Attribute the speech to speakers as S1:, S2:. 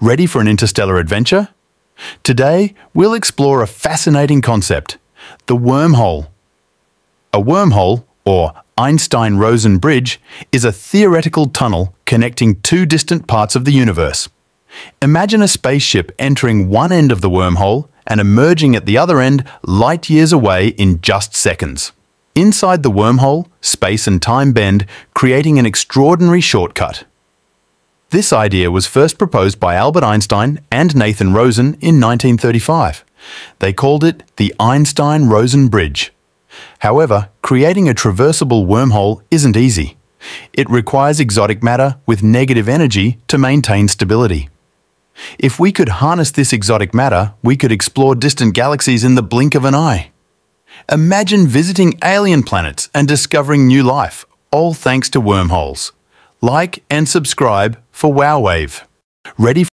S1: Ready for an interstellar adventure? Today, we'll explore a fascinating concept the wormhole. A wormhole, or Einstein Rosen Bridge, is a theoretical tunnel connecting two distant parts of the universe. Imagine a spaceship entering one end of the wormhole and emerging at the other end light years away in just seconds. Inside the wormhole, space and time bend, creating an extraordinary shortcut. This idea was first proposed by Albert Einstein and Nathan Rosen in 1935. They called it the Einstein-Rosen Bridge. However, creating a traversable wormhole isn't easy. It requires exotic matter with negative energy to maintain stability. If we could harness this exotic matter, we could explore distant galaxies in the blink of an eye. Imagine visiting alien planets and discovering new life, all thanks to wormholes. Like and subscribe for WowWave. Ready